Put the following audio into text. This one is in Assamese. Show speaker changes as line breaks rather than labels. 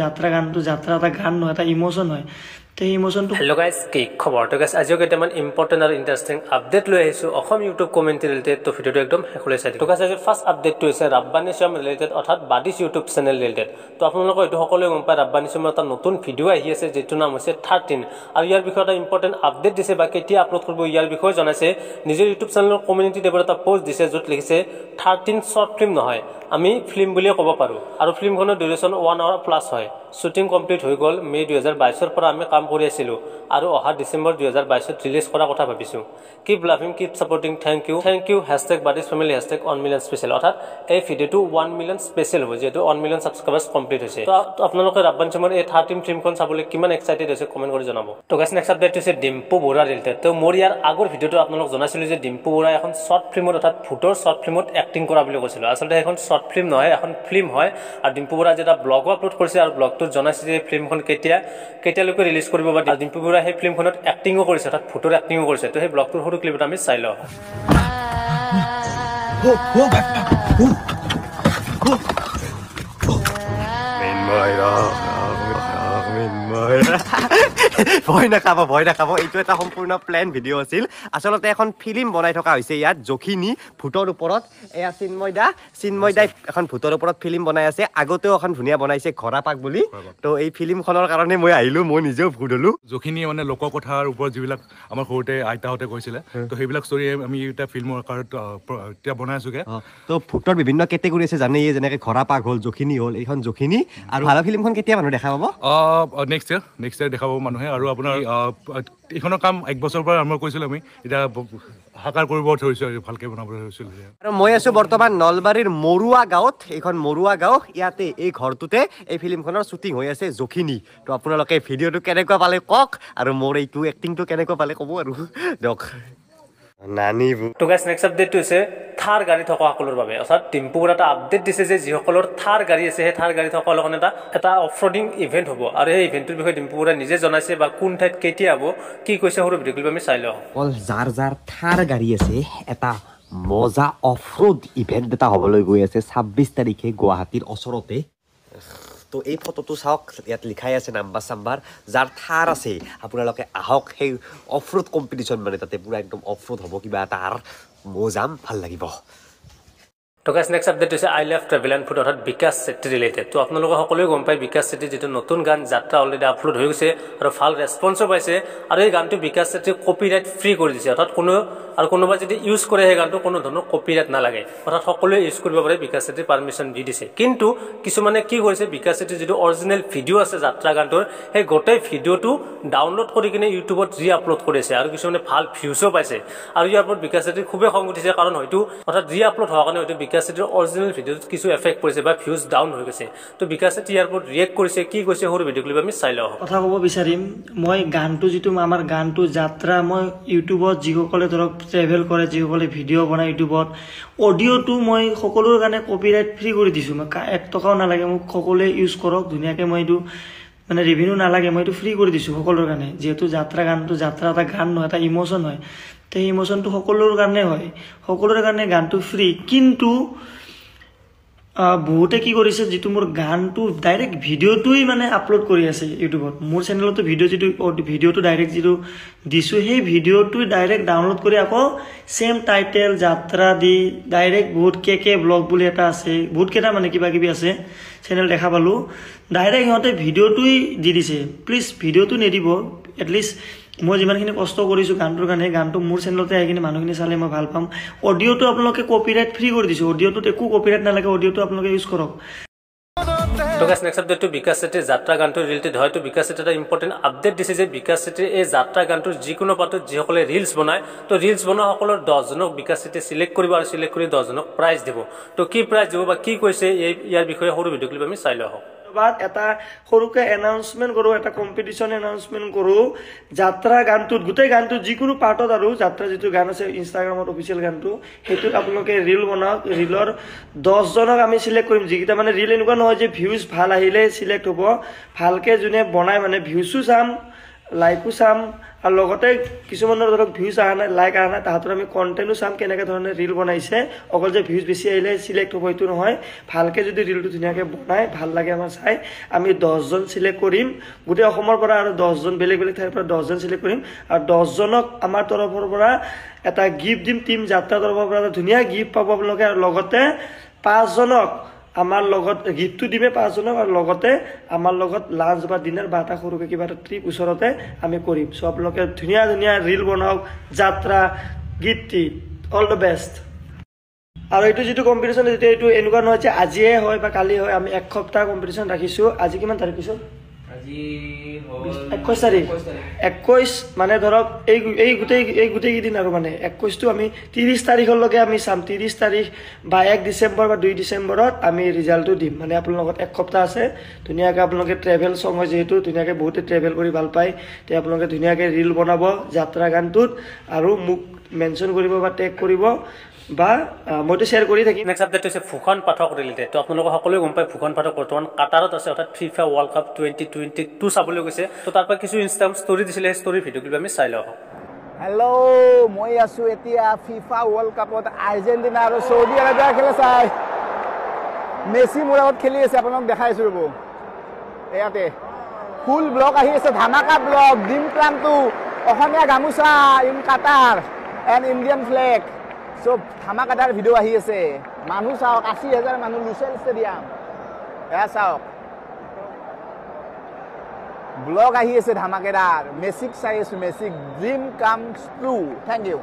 যাত্ৰা গানটো যাত্ৰা এটা গান নহয় এটা ইম'চন হয়। তো ইম'চনটো
হেল্ল' গাইজ কি খবৰ? তো গাইজ আজিও কেইটামান ইম্পৰ্টেণ্ট আৰু ইণ্টাৰেষ্টিং আপডেট লৈ আহিছোঁ। অসম ইউটিউব কমেণ্ট্ৰি ৰিলেটেড তো ভিডিঅ'টো একদম শেষলৈ চাই তো গাইজ আজি ফাৰ্ষ্ট আপডেটটো হৈছে ৰাব্বানিছম ৰিলেটেড অৰ্থাৎ বাদিছ ইউটিউব চেনেল ৰিলেটেড তো আপোনালোকৰ এইটো সকলোৱে গম পায় ৰাব্বানিছমৰ এটা নতুন ভিডিঅ' আহি আছে যিটোৰ নাম হৈছে থাৰ্টিন আৰু ইয়াৰ বিষয়ে এটা ইম্পৰ্টেণ্ট আপডেট দিছে বা কেতিয়া আপলোড কৰিব ইয়াৰ বিষয়ে জনাইছে নিজৰ ইউটিউব চেনেলৰ কমিউনিটি টেবত এটা পষ্ট দিছে য'ত লিখিছে থাৰ্টিন শ্বৰ্ট ফিল্ম নহয় আমি ফিল্ম বুলিয়ে ক'ব পাৰোঁ। আৰু ফিল্মখনৰ ডিউৰেশ্যন ওৱান আৱাৰ প্লাছ হয়। শ্বুটিং কমপ্লিট হৈ গ'ল। মে' দুহেজাৰ বাইছৰ পৰা আমি কাম কৰি আছিলোঁ আৰু অহা ডিচেম্বৰ দুহেজাৰ বাইছত ৰিলিজ কৰাৰ কথা ভাবিছোঁ। Keep loving keep supporting thank you thank you hashtag বাদিছ family hashtag one million special অৰ্থাৎ এই ভিডিঅ'টো ওৱান মিলিয়ন স্পেচিয়েল হ'ব যিহেতু ওৱান মিলিয়ন ছাবস্ক্ৰাইবাৰ্ছ কমপ্লিট হৈছে। আপোনালোকে ৰাব্বান চিমৰ এই থাৰ্টিন ফিল্মখন চাবলৈ কিমান এক্সাইটেড হৈছে কমেণ্ট কৰি জনাব। তো গাছ নেক্সট আপডেট হৈছে ডিম্পু বৰুৱা ৰিলেটেড তো মোৰ ইয়াৰ আগৰ ভিডিঅ'টো আপোনালোক জনাইছিলোঁ যে ডিম্পু বৰুৱাই এখন শ্বৰ্ট ফিল্মত অৰ্থাৎ ভূতৰ শ্বৰ্ট ফিল্মত এক্টিং কৰা বুলি কৈছিলোঁ। আচলতে সেইখন শ্বৰ্ট ফিল্ম নহয় এখন ফিল্ম হয়। আৰু ডিম্পু বৰুৱাই যে এটা ব্লগো আপলোড কৰিছে আৰু ব্লগটোত জনাইছে যে ফিল্মখন কেতিয়া, কেতিয়ালৈকে ৰিলিজ কৰিব বা ডিম্পু বৰুৱা সেই ফিল্মখনত এক্টিঙো কৰিছে, অৰ্থাৎ ফটোৰ এক্টিঙো কৰিছে। তো সেই ব্লগটোৰ সৰু ক্লিপত আমি চাই লওঁ।
ভয় নাখাব ভয় নাখাব। এইটো এটা সম্পূৰ্ণ প্লেন ভিডিঅ' আছিল। আচলতে এখন ফিল্ম বনাই থকা হৈছে ইয়াত জখিনী ভূতৰ ওপৰত। এয়া চিন্ময় দা। চিন্ময় দাই এখন ভূতৰ ওপৰত ফিল্ম বনাই আছে। আগতেও এখন ধুনীয়া বনাইছে ঘৰা পাক বুলি তো এই ফিল্মখনৰ কাৰণে মই আহিলো মই নিজেও ভূত হলো।
যিখিনি মানে লোককথাৰ ওপৰত যিবিলাক আমাৰ সৰুতে আইতাহঁতে কৈছিলে তো সেইবিলাক ষ্টৰি আমি এতিয়া ফিল্মৰ এতিয়া বনাই আছোগে।
তো ভূতৰ বিভিন্ন কেটেগৰী আছে জানেই যেনেকে ঘৰা পাক হ'ল জখিনী হ'ল এইখন জখিনী। আৰু ভাল ফিল্মখন কেতিয়া মানুহ দেখা পাব?
নেক্সট ইয়াৰ নেক্সট ইয়াৰ দেখাব মানুহে আৰু আপোনাৰ এইখনৰ কাম এক বছৰৰ পৰা আৰম্ভ কৰিছিলোঁ আমি। এতিয়া সাকাৰ কৰিব ধৰিছোঁ আৰু ভালকৈ বনাব ধৰিছিলোঁ।
আৰু মই আছো বৰ্তমান নলবাৰীৰ মৰুৱা গাঁৱত এইখন মৰুৱা গাঁও ইয়াতে এই ঘৰটোতে এই ফিল্মখনৰ শ্বুটিং হৈ আছে জখিনী। তো আপোনালোকে ভিডিঅ'টো কেনেকুৱা পালে কওক আৰু মোৰ এইটো এক্টিংটো কেনেকুৱা পালে ক'ব আৰু। দিয়ক। নানি
তো গাইছ নেক্সট আপডেটটো হৈছে থাৰ গাড়ী থকা সকলৰ বাবে। অৰ্থাৎ ডিম্পুৰ এটা আপডেট দিছে যে যিসকলৰ থাৰ গাড়ী আছে সেই থাৰ গাড়ী থকা কাৰণে এটা এটা অফৰডিং ইভেণ্ট হ'ব। আৰু সেই ইভেণ্টটোৰ বিষয়ে ডিম্পু বৰাই নিজে জনাইছে বা কোন ঠাইত কেতিয়া হ'ব কি কৈছে সৰু ভিডিঅ' ক্লিপ আমি চাই লওঁ।
অকল যাৰ যাৰ থাৰ গাড়ী আছে এটা মজা অফ ৰোড ইভেণ্ট এটা হ'বলৈ গৈ আছে। ছাব্বিছ তাৰিখে গুৱাহাটীৰ ওচৰতে। তো এই ফটোটো চাওক ইয়াত লিখাই আছে নাম্বাৰ চাম্বাৰ যাৰ থাৰ আছে। আপোনালোকে আহক সেই অফ ৰোড কম্পিটিশ্যন মানে তাতে পূৰা একদম অফ ৰোড হ'ব কিবা এটা আৰু মই যাম ভাল লাগিব।
তো গাইছ নেক্সট আপডেট হৈছে I love travel and food অৰ্থাৎ বিকাশ চেত্ৰী ৰিলেটেড তো আপোনালোকে সকলোৱে গম পায় বিকাশ চেত্ৰীৰ যিটো নতুন গান যাত্ৰা অলৰেডি আপলোড হৈ গৈছে আৰু ভাল ৰেছপন্সো পাইছে আৰু এই গানটো বিকাশ চেত্ৰীক কপি ৰাইট ফ্ৰী কৰি দিছে। অৰ্থাৎ কোনো আৰু কোনোবাই যদি ইউজ কৰে সেই গানটো কোনো ধৰণৰ কপি ৰাইট নালাগে। অৰ্থাৎ সকলোৱে ইউজ কৰিব পাৰে বিকাশ চেত্ৰীৰ পাৰ্মিশ্যন দি দিছে। কিন্তু কিছুমানে কি কৰিছে বিকাশ চেত্ৰীৰ যিটো অৰিজিনেল ভিডিঅ' আছে যাত্ৰা গানটোৰ সেই গোটেই ভিডিঅ'টো ডাউনলোড কৰি কিনে ইউটিউবত ৰি আপলোড কৰিছে আৰু কিছুমানে ভাল ভিউজো পাইছে। আৰু ইয়াৰ ওপৰত বিকাশ চেত্ৰীৰ খুবেই খং উঠিছে কাৰণ হয়তো অৰ্থাৎ ৰি আপলোড হোৱাৰ কাৰণে হয়তো বিকাশ চেত্ৰীৰ অৰিজিনেল ভিডিঅ'ত কিছু এফেক্ট পৰিছে বা ভিউজ ডাউন হৈ গৈছে। তো বিকাশ চেত্ৰী ইয়াৰ ওপৰত ৰিয়েক্ট কৰিছে কি কৈছে সৰু ভিডিঅ' ক্লিপ আমি চাই লওঁ
কথা ক'ব বিচাৰিম মই গানটো যিটো আমাৰ গানটো যাত্ৰা মই ইউটিউবত যিসকলে ধৰক ট্ৰেভেল কৰে যিসকলে ভিডিঅ' বনায় ইউটিউবত অডিঅ'টো মই সকলোৰে কাৰণে কপিৰাইট ফ্ৰী কৰি দিছোঁ। মই এক টকাও নালাগে মোক সকলোৱে ইউজ কৰক ধুনীয়াকৈ মই এইটো মানে ৰেভিনিউ নালাগে মই এইটো ফ্ৰী কৰি দিছোঁ সকলোৰে কাৰণে। যিহেতু যাত্ৰা গানটো যাত্ৰা এটা গান নহয় এটা ইম'চন হয়। তো ইম'চনটো সকলোৰে কাৰণে হয়। সকলোৰে কাৰণে গানটো ফ্ৰী কিন্তু বহুতে কি কৰিছে যিটো মোৰ গানটো ডাইৰেক্ট ভিডিঅ'টোৱেই মানে আপলোড কৰি আছে ইউটিউবত। মোৰ চেনেলতো ভিডিঅ' যিটো ভিডিঅ'টো ডাইৰেক্ট যিটো দিছোঁ সেই ভিডিঅ'টো ডাইৰেক্ট ডাউনলোড কৰি আকৌ ছেম টাইটেল যাত্ৰা দি ডাইৰেক্ট বহুত কে কে ব্লগ বুলি এটা আছে বহুত কেইটা মানে কিবা কিবি আছে চেনেল দেখা পালোঁ। ডাইৰেক্ট সিহঁতে ভিডিঅ'টোৱেই দি দিছে। প্লিজ ভিডিঅ'টো নিদিব। এটলিষ্ট মই যিমানখিনি কষ্ট কৰিছোঁ গানটোৰ কাৰণে গানটো মোৰ চেনেলতে আহি কিনে মানুহখিনি চালে মই ভাল পাম। অডিঅ'টো আপোনালোকে কপিৰাইট ফ্ৰী কৰি দিছোঁ। অডিঅ'টোত একো কপিৰাইট নালাগে অডিঅ'টো আপোনালোকে ইউজ কৰক।
নেক্সট বিকাশ যাত্ৰা গানটোৰ ৰিলেটেড হয়তো বিকাশ এটা ইম্পৰ্টেণ্ট আপডেট দিছে যে বিকাশ চেত্ৰীৰ এই যাত্ৰা গানটোৰ যিকোনো পাৰ্টত যিসকলে ৰিলছ বনায় তো সকলৰ দহজনক বিকাশ চেত্ৰীয়ে চিলেক্ট কৰিব আৰু কৰি দহজনক প্ৰাইজ দিব। তো কি প্ৰাইজ দিব বা কি কৈছে এই ইয়াৰ বিষয়ে সৰু ভিডিঅ' ক্লিপ আমি চাই লওঁ
বাদ এটা সৰুকে এনাউন্সমেণ্ট কৰোঁ এটা কম্পিটিশ্যন এনাউন্সমেণ্ট কৰোঁ। যাত্ৰা গানটোত গোটেই গানটোত যিকোনো পাৰ্টত আৰু যাত্ৰা যিটো গান আছে ইনষ্টাগ্ৰামত অফিচিয়েল গানটো সেইটোত আপোনালোকে ৰিল বনাওক। ৰিলৰ দহজনক আমি চিলেক্ট কৰিম। যিকেইটা মানে ৰিল এনেকুৱা নহয় যে ভিউজ ভাল আহিলে চিলেক্ট হ'ব। ভালকৈ যোনে বনাই মানে ভিউজো চাম। লাইকো চাম আৰু লগতে কিছুমানৰ ধৰক ভিউজ অহা নাই লাইক অহা নাই তাহাঁতৰ আমি কণ্টেণ্টো চাম কেনেকৈ ধৰণে ৰিল বনাইছে অকল যে ভিউজ বেছি আহিলে চিলেক্ট হ'ব এইটো নহয় ভালকৈ যদি ৰিলটো ধুনীয়াকৈ বনাই ভাল লাগে আমাৰ চাই আমি দহজন চিলেক্ট কৰিম গোটেই অসমৰ পৰা আৰু দহজন বেলেগ বেলেগ ঠাইৰ পৰা দহজন চিলেক্ট কৰিম আৰু দহজনক আমাৰ তৰফৰ পৰা এটা গিফ্ট দিম টিম যাত্ৰা তৰফৰ পৰা এটা ধুনীয়া গিফ্ট পাব আপোনালোকে আৰু লগতে পাঁচজনক আমাৰ লগত গিফ্টটো দিমে পাঁচজনক আৰু লগতে আমাৰ লগত লাঞ্চ বা ডিনাৰ বা এটা সৰুকৈ কিবা এটা ট্ৰিপ ওচৰতে আমি কৰিম। চ' আপোনালোকে ধুনীয়া ধুনীয়া ৰিল বনাওক যাত্ৰা গীতটি অল দ্য বেষ্ট আৰু এইটো যিটো কম্পিটিশ্যন যেতিয়া এইটো এনেকুৱা নহয় যে আজিয়ে হয় বা কালি হয় আমি এক সপ্তাহ কম্পিটিশ্যন ৰাখিছোঁ। আজি কিমান তাৰিখ পিছত? একৈছ তাৰিখ। একৈছ মানে ধৰক এই এই গোটেই এই গোটেইকেইদিন আৰু মানে। একৈছটো আমি ত্ৰিছ তাৰিখলৈকে আমি চাম। ত্ৰিছ তাৰিখ বা এক ডিচেম্বৰ বা দুই ডিচেম্বৰত আমি ৰিজাল্টটো দিম। মানে আপোনাৰ লগত এক সপ্তাহ আছে। ধুনীয়াকৈ আপোনালোকে ট্ৰেভেল চং হয় যিহেতু ধুনীয়াকৈ বহুতে ট্ৰেভেল কৰি ভাল পায়। তে আপোনালোকে ধুনীয়াকৈ ৰিল বনাব যাত্ৰা গানটোত আৰু মোক মেনশ্যন কৰিব বা টেগ কৰিব। বা মইতো শ্বেয়াৰ কৰি থাকিম।
নেক্সট আপডেট হৈছে ফুকন পাঠক ৰিলেটেড তো আপোনালোকে সকলোৱে গম পায় ফুকন পাঠক বৰ্তমান কাটাৰত আছে অৰ্থাৎ FIFA world cup twenty twenty two চাবলৈ গৈছে। তো তাৰ পৰা কিছু ইনষ্টাগ্ৰাম ষ্টৰি দিছিলে সেই ষ্টৰি ভিডিঅ' ক্লিপ আমি চাই লওঁ।
হেল্ল' মই আছোঁ এতিয়া ফিফা ৱৰ্ল্ড কাপত আৰ্জেণ্টিনা আৰু চৌদি আৰবিয়াৰ খেলে চাই। মেচি মোৰ আগত খেলি আছে আপোনাক দেখাইছোঁ ৰ'ব। ইয়াতে ফুল ব্লক আহি আছে ধামাকা ব্লক ডিম প্লামটো Assamese gamosa in Qatar and Indian flag চব ধামাকাদাৰ ভিডিঅ' আহি আছে। মানুহ চাওক আশী হাজাৰ মানুহ লুচেল ষ্টেডিয়াম। এয়া চাওক। ব্লগ আহি আছে ধামাকেদাৰ। মেচিক চাই আছোঁ মেচিক। Dream comes true thank you